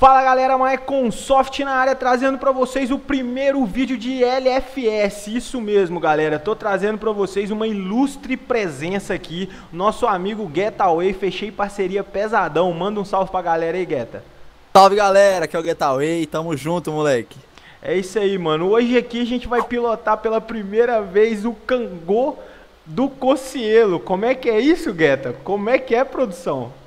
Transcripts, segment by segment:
Fala galera, Soft na área trazendo para vocês o primeiro vídeo de LFS. Isso mesmo, galera. Tô trazendo para vocês uma ilustre presença aqui, nosso amigo Getaway. Fechei parceria pesadão. Manda um salve pra galera aí, Geta. Salve galera, aqui é o Getaway. Tamo junto, moleque. É isso aí, mano. Hoje aqui a gente vai pilotar pela primeira vez o Cangô do Cocielo. Como é que é isso, Gueta? Como é que é, produção?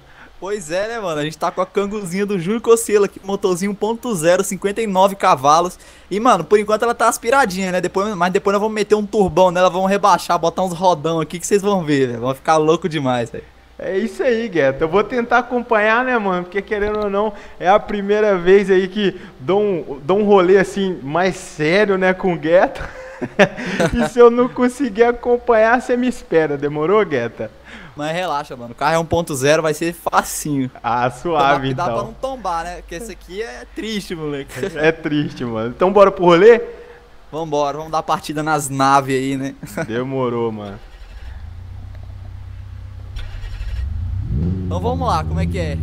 Pois é, né, mano? A gente tá com a canguzinha do Júlio Cossela aqui, motorzinho 1.0, 59 cavalos. E, mano, por enquanto ela tá aspiradinha, né? Depois, mas depois nós vamos meter um turbão nela, vamos rebaixar, botar uns rodão aqui que vocês vão ver, velho. Vão ficar louco demais, velho. É isso aí, Gueto. Eu vou tentar acompanhar, né, mano? Porque querendo ou não, é a primeira vez aí que dou um, dou um rolê assim mais sério, né, com o Gueto. e se eu não conseguir acompanhar, você me espera. Demorou, Gueta? Mas relaxa, mano. O carro é 1.0, vai ser facinho. Ah, suave, então. Dá pra não tombar, né? Porque esse aqui é triste, moleque. É triste, mano. Então bora pro rolê? Vambora, vamos dar partida nas naves aí, né? Demorou, mano. Então vamos lá, como é que é?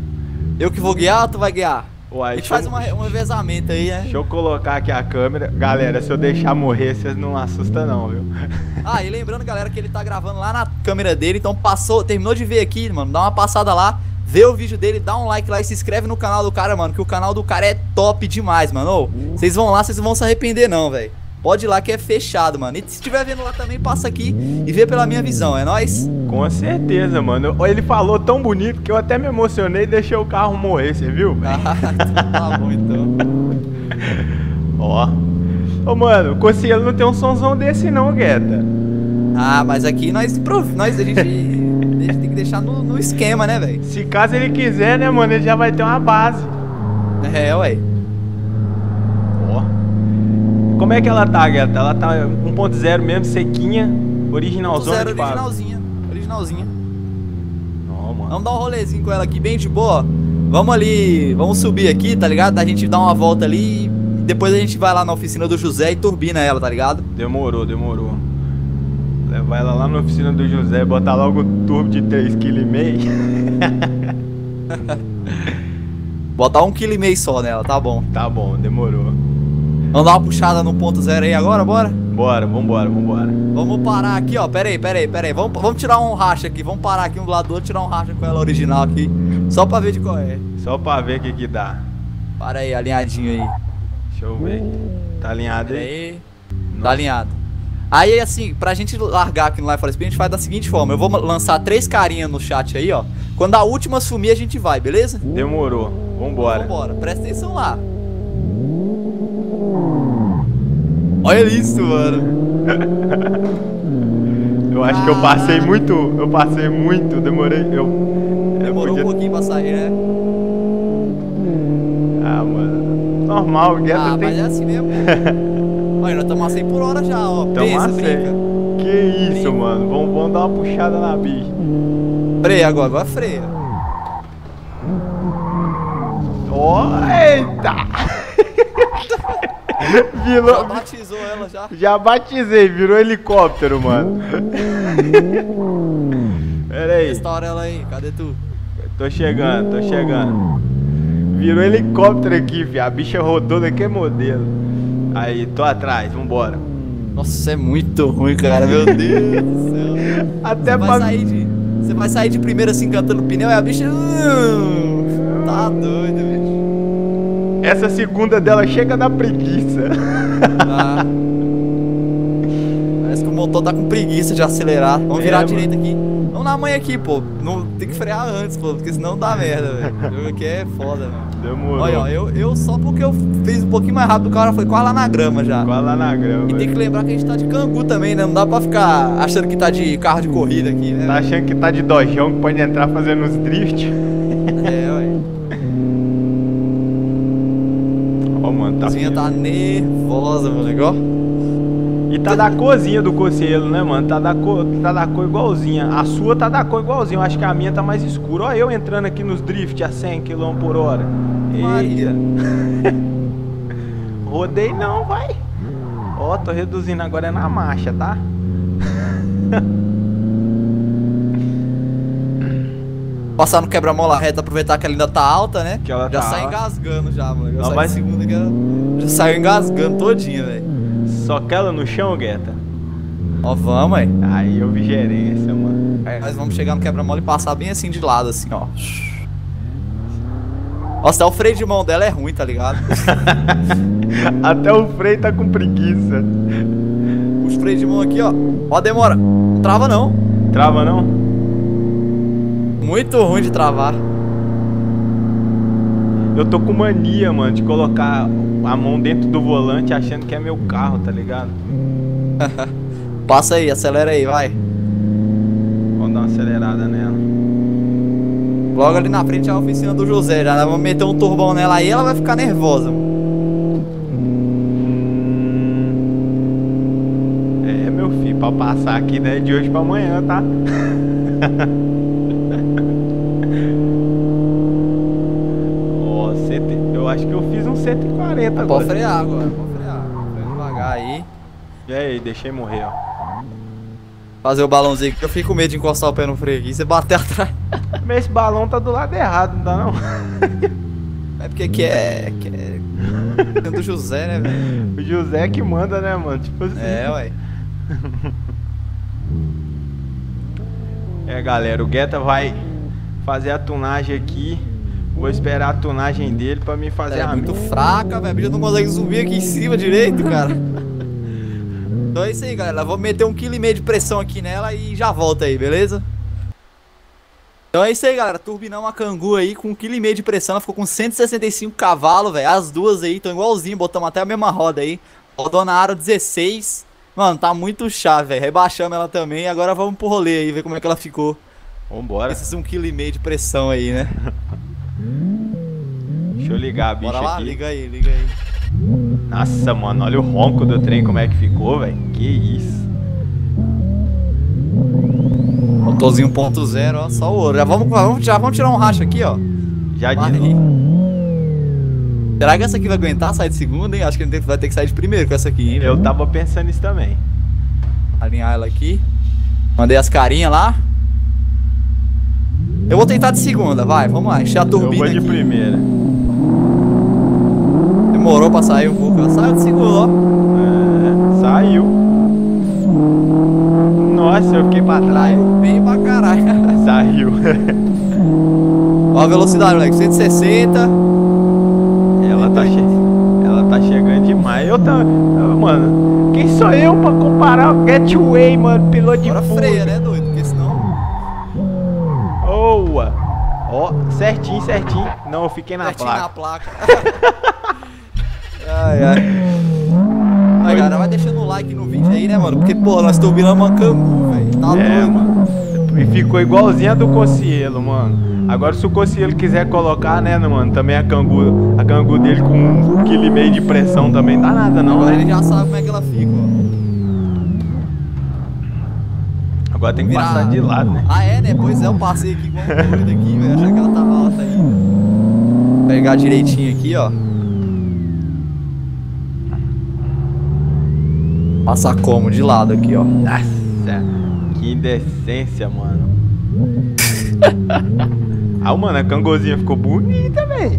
Eu que vou guiar ou tu vai guiar? Uai, a gente faz uma, um revezamento aí, né? Deixa eu colocar aqui a câmera. Galera, se eu deixar morrer, vocês não assustam não, viu? Ah, e lembrando, galera, que ele tá gravando lá na câmera dele, então passou, terminou de ver aqui, mano, dá uma passada lá, vê o vídeo dele, dá um like lá e se inscreve no canal do cara, mano, que o canal do cara é top demais, mano. Vocês vão lá, vocês não vão se arrepender não, velho. Pode ir lá que é fechado, mano. E se estiver vendo lá também, passa aqui e vê pela minha visão, é nóis? Com certeza, mano. Ele falou tão bonito que eu até me emocionei e deixei o carro morrer, você viu? Ah, tá bom então. Ó. Ô, mano, o Conselho não tem um somzão desse não, Gueta. Ah, mas aqui nós, nós a gente, a gente tem que deixar no, no esquema, né, velho? Se caso ele quiser, né, mano, ele já vai ter uma base. É, ué. Como é que ela tá, gata? Ela tá 1.0 mesmo, sequinha, originalzona de originalzinha, originalzinha. Não, mano. Vamos dar um rolezinho com ela aqui bem de boa. Vamos ali, vamos subir aqui, tá ligado? A gente dá uma volta ali e depois a gente vai lá na oficina do José e turbina ela, tá ligado? Demorou, demorou. Levar ela lá na oficina do José, botar logo o turbo de 3,5 kg. botar 1,5 kg só nela, tá bom. Tá bom, demorou. Vamos dar uma puxada no ponto zero aí agora, bora? Bora, vambora, vambora. Vamos parar aqui, ó. Pera aí, pera aí, pera aí. Vamos, vamos tirar um racha aqui. Vamos parar aqui um do lado do outro, tirar um racha com ela original aqui. Só pra ver de qual é. Só pra ver o que que dá. Para aí, alinhadinho aí. Deixa eu ver. Tá alinhado aí? aí. Tá alinhado. Aí, assim, pra gente largar aqui no Life for Speed, a gente faz da seguinte forma. Eu vou lançar três carinhas no chat aí, ó. Quando a última sumir, a gente vai, beleza? Demorou. Vambora. Vambora. Presta atenção lá. Olha isso, mano. eu acho que eu passei muito, eu passei muito, demorei, eu... Demorou podia... um pouquinho pra sair, né? Ah, mano, normal, o Ah, tem... mas é assim mesmo. Olha, nós estamos a 100 por hora já, ó. Tamo Pensa, brinca. Que isso, brinca. mano, vamos, vamos dar uma puxada na bicha. Freia agora, agora freia. Oh, eita! Virou... Já batizou ela já? Já batizei, virou helicóptero, mano. Pera aí. Restaura ela aí, cadê tu? Tô chegando, tô chegando. Virou helicóptero aqui, fi. A bicha rodou daquele modelo. Aí, tô atrás, vambora. Nossa, é muito ruim, cara. Meu Deus do céu. Até você pra... vai sair de. Você vai sair de primeiro assim cantando pneu e a bicha. Tá doido, bicho. Essa segunda dela chega da preguiça. Ah. Parece que o motor tá com preguiça de acelerar. Vamos virar é, à direita aqui. Vamos na mãe aqui, pô. Não, tem que frear antes, pô, porque senão dá merda, velho. O jogo aqui é foda, velho. Demorou. Olha, ó, eu, eu só porque eu fiz um pouquinho mais rápido, o cara foi quase lá na grama já. Quase lá na grama. E tem que lembrar que a gente tá de cangu também, né? Não dá pra ficar achando que tá de carro de corrida aqui, né? Tá achando que tá de dojão, que pode entrar fazendo uns drift. Tá nervosa, moleque, ó. E tá da corzinha do Cocielo, né, mano? Tá da cor, tá da cor igualzinha. A sua tá da cor igualzinha. Eu acho que a minha tá mais escura. Ó, eu entrando aqui nos drift a 100 km por hora. Maria. Rodei não, vai. Ó, tô reduzindo agora é na marcha, tá? Passar no quebra-mola reta, aproveitar que ela ainda tá alta, né? Que ela já tá sai alta. engasgando já, mano. Já Ela sai de segunda que ela saiu engasgando todinha, velho. Só aquela no chão, Guetta. Ó, vamos, aí. Aí eu vi gerência, mano. Nós vamos chegar no quebra-mola e passar bem assim de lado, assim, ó. Nossa, até o freio de mão dela é ruim, tá ligado? Até o freio tá com preguiça. Os freios de mão aqui, ó. Ó, demora. Não trava, não. Trava não? Muito ruim de travar. Eu tô com mania, mano, de colocar a mão dentro do volante achando que é meu carro, tá ligado? Passa aí, acelera aí, vai. Vamos dar uma acelerada nela. Logo ali na frente é a oficina do José. Já vamos meter um turbão nela aí, ela vai ficar nervosa. Hum... É, meu filho, pra passar aqui né, de hoje pra amanhã, tá? acho que eu fiz um 140 Pode agora. frear agora, pode frear. Freia devagar aí. E aí, deixei morrer, ó. Fazer o balãozinho aqui. Eu fico com medo de encostar o pé no freio aqui. Você bater atrás. Mas esse balão tá do lado errado, não tá não? É porque aqui é. Que é do José, né, velho? O José que manda, né, mano? Tipo assim. É, ué. É, galera, o Guetta vai fazer a tunagem aqui. Vou esperar a tunagem dele pra me fazer É a muito minha. fraca, velho. A bicha não consegue subir aqui em cima direito, cara. Então é isso aí, galera. Vou meter um quilo e meio de pressão aqui nela e já volta aí, beleza? Então é isso aí, galera. Turbinão uma cangu aí com um quilo e meio de pressão. Ela ficou com 165 cavalos, velho. As duas aí estão igualzinho. Botamos até a mesma roda aí. Rodou na aro 16. Mano, tá muito chave, velho. Rebaixamos ela também. Agora vamos pro rolê aí, ver como é que ela ficou. Vambora. Esses um quilo e meio de pressão aí, né? Deixa eu ligar a bicha Bora lá, aqui. liga aí, liga aí. Nossa, mano, olha o ronco do trem como é que ficou, velho. Que isso. Motorzinho 1.0, ó, só o ouro. Já vamos, vamos, já vamos tirar um racha aqui, ó. Já aí. Será que essa aqui vai aguentar sair de segunda, hein? Acho que a gente vai ter que sair de primeiro com essa aqui, hein? Eu tava pensando nisso também. Alinhar ela aqui. Mandei as carinhas lá. Eu vou tentar de segunda, vai, vamos lá, encher a Eu turbina vou de aqui. primeira. Demorou pra sair pouco, ela saiu de segunda, ó. É, saiu. Nossa, eu fiquei pra trás. Saiu bem pra caralho. Saiu. ó a velocidade, moleque, 160. Ela tá, che... ela tá chegando demais. Eu tá. eu, Mano, quem sou eu pra comparar o Getway, mano? Piloto de Agora freia, né, doido? Ó, certinho, certinho. Não, eu fiquei na Certinho placa. na placa. ai, ai. Aí, galera, vai deixando o like no vídeo aí, né, mano? Porque, pô, nós turbinamos uma cangu, velho. Tá É, doido. mano. E ficou igualzinha a do Cocielo, mano. Agora se o Cocielo quiser colocar, né, mano, também a cangu, a cangu dele com um quilo e meio de pressão também dá nada não, Agora né? ele já sabe como é que ela fica, ó. Agora tem que Virar- passar de lado, né? Ah, é, né? Pois é, eu passei aqui igual um doido aqui, velho. Achei que ela tava alta aí. Pegar direitinho aqui, ó. Passar como? De lado aqui, ó. Nossa, que indecência, mano. ah, mano, a cangozinha ficou bonita, velho.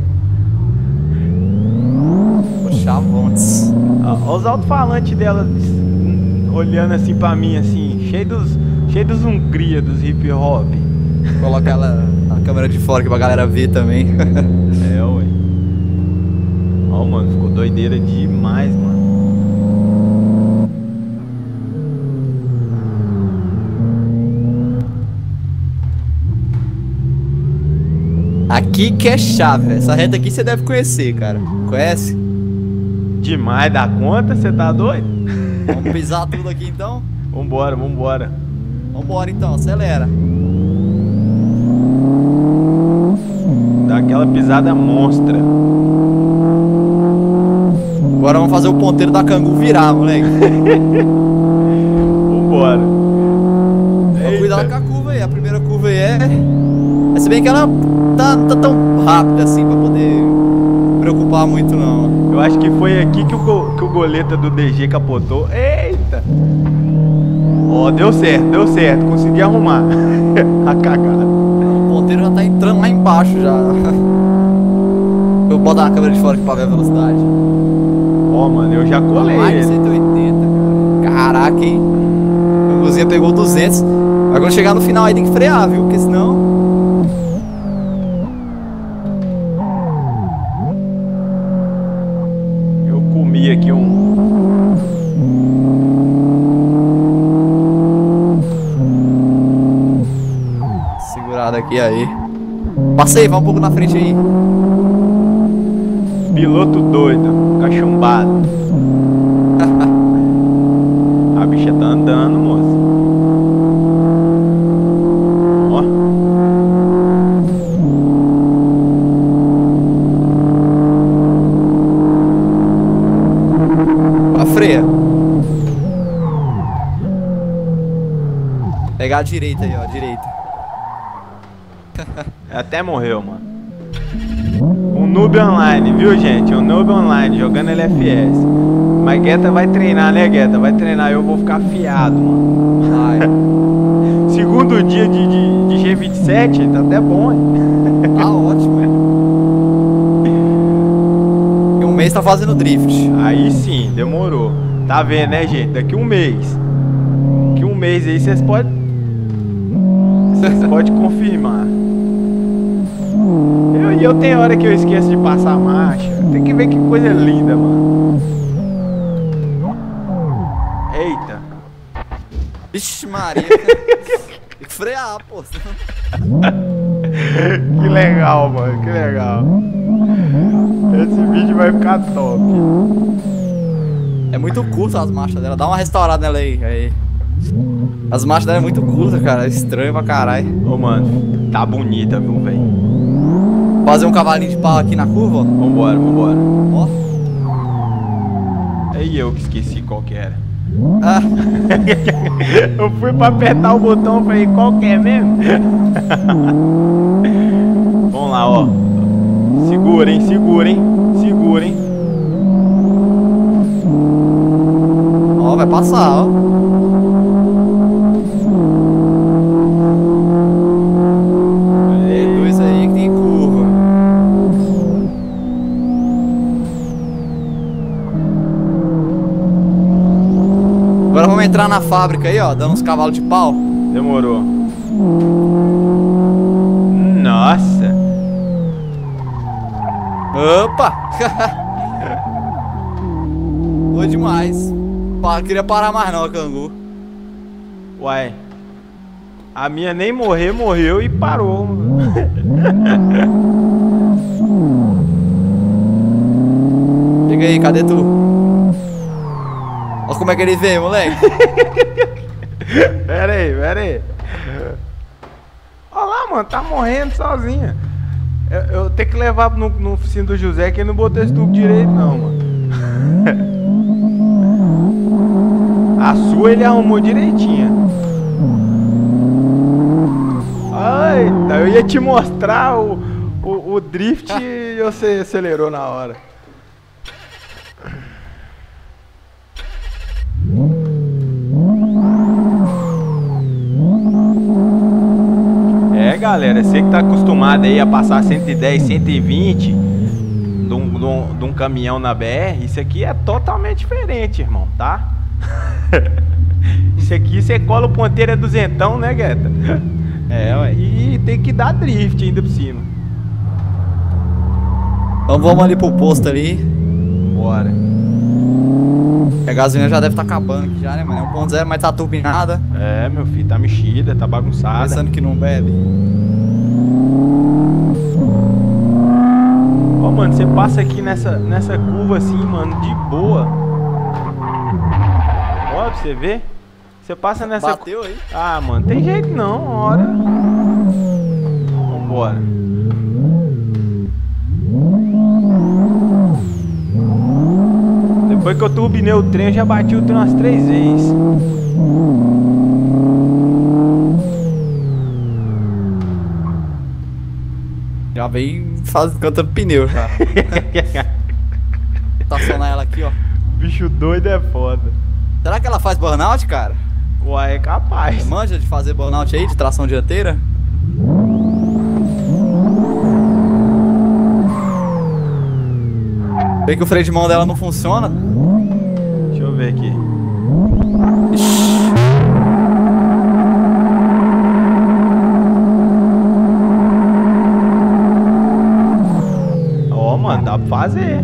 Chavontes. Olha os alto-falantes dela hum, olhando assim pra mim, assim, cheio dos, cheio dos Hungria, dos hip hop. Coloca ela na câmera de fora aqui pra galera ver também. É, ué. Ó, mano, ficou doideira demais, mano. aqui que é chave. Essa reta aqui você deve conhecer, cara. Conhece? Demais da conta, você tá doido? Vamos pisar tudo aqui então? Vambora, vambora. Vambora então, acelera. Dá aquela pisada monstra. Agora vamos fazer o ponteiro da cangu virar, moleque. Vambora. Cuidado com a curva aí, a primeira curva aí é. Mas se bem que ela tá, não tá tão rápida assim pra poder preocupar muito não. Eu acho que foi aqui que o, go- que o goleta do DG capotou. Eita! Ó, deu certo, deu certo. Consegui arrumar a cagada. O ponteiro já tá entrando lá embaixo já. Eu botar a câmera de fora aqui pra ver a velocidade. Ó, mano, eu já colei Mais de ele. 180, cara. Caraca, hein? A luzinha pegou 200. Mas quando chegar no final aí tem que frear, viu? Porque senão... aqui aí. Passei, vai um pouco na frente aí. Piloto doido, cachumbado. A bicha tá andando, moço. Ó. A freia. Pegar a direita aí, ó, a direita. Até morreu, mano. Um noob online, viu, gente? Um noob online jogando LFS. Mas Guetta vai treinar, né, Guetta? Vai treinar, eu vou ficar afiado, mano. Segundo dia de, de, de G27, tá até bom, hein? tá ótimo, é. E um mês tá fazendo drift. Aí sim, demorou. Tá vendo, né, gente? Daqui um mês. Daqui um mês aí vocês podem. Vocês podem confirmar. Eu, e eu tenho hora que eu esqueço de passar a marcha. Tem que ver que coisa linda, mano. Eita. Vixe Maria. Tem que frear, pô. Que legal, mano. Que legal. Esse vídeo vai ficar top. É muito curto as marchas dela. Dá uma restaurada nela aí. aí. As marchas dela é muito curtas, cara. É estranho pra caralho. Ô, mano. Tá bonita, viu, velho? Fazer um cavalinho de pau aqui na curva, ó. Vambora, vambora. Ó. Aí eu que esqueci qual que era. Ah, Eu fui pra apertar o botão e falei, qual que é mesmo? Vamos lá, ó. Segurem, segurem, segurem. ó, vai passar, ó. Entrar na fábrica aí, ó, dando uns cavalos de pau. Demorou. Nossa. Opa! Foi demais. Pa- queria parar mais não, cangu. Uai. A minha nem morrer, morreu e parou. Chega aí, cadê tu? Olha como é que ele veio, moleque. pera aí, pera aí. Olha lá, mano, tá morrendo sozinha. Eu, eu tenho que levar no, no oficina do José que ele não botou esse tubo direito, não, mano. A sua ele arrumou direitinha. Eita, eu ia te mostrar o, o, o drift e você acelerou na hora. Galera, você que tá acostumado aí a passar 110, 120 de um, de um- de um caminhão na BR, isso aqui é totalmente diferente, irmão, tá? isso aqui você cola o ponteiro é duzentão, né, Gueta? É, e tem que dar drift ainda por cima. Então vamos ali pro posto ali. Bora. A gasolina já deve estar acabando aqui já, né, mano? É 1.0, mas tá turbinada. É, meu filho, tá mexida, tá bagunçada. Pensando que não bebe. Ó, mano, você passa aqui nessa, nessa curva assim, mano, de boa. Ó, pra você ver. Você passa nessa. Bateu aí. Ah, mano, tem jeito não, uma hora. Vambora. que eu turbinei o trem, eu já bati o trem umas três vezes. Já vem faz, cantando pneu já. Tá Estacionar ela aqui, ó. Bicho doido é foda. Será que ela faz burnout, cara? Uai, é capaz. Você manja de fazer burnout aí, de tração dianteira? Vê que o freio de mão dela não funciona. Ver aqui. Ó, mano, dá pra fazer.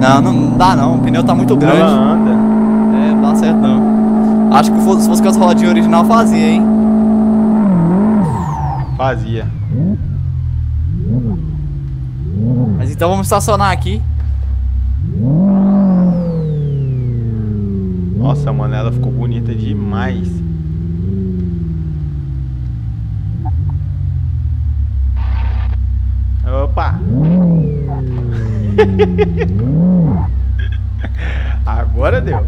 Não, não dá não. O pneu tá muito grande. Ela anda. É, não dá certo não. Acho que se fosse com as rodinhas original fazia, hein? Fazia. Mas então vamos estacionar aqui. Nossa, mano, ela ficou bonita demais. Opa! Agora deu.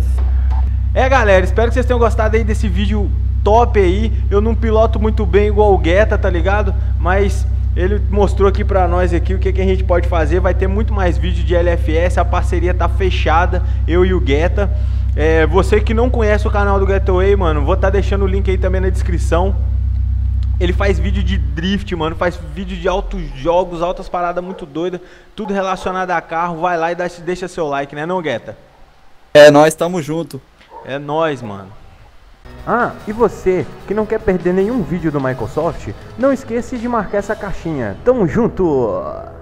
É, galera, espero que vocês tenham gostado aí desse vídeo top aí. Eu não piloto muito bem igual o Guetta, tá ligado? Mas ele mostrou aqui pra nós aqui o que, que a gente pode fazer. Vai ter muito mais vídeo de LFS, a parceria tá fechada, eu e o Guetta. É, você que não conhece o canal do Getaway, mano, vou estar deixando o link aí também na descrição. Ele faz vídeo de drift, mano, faz vídeo de altos jogos, altas paradas muito doidas, tudo relacionado a carro. Vai lá e dá- deixa seu like, né, não, Guetta? É, nós estamos junto. É nóis, mano. Ah, e você que não quer perder nenhum vídeo do Microsoft, não esqueça de marcar essa caixinha. Tamo junto!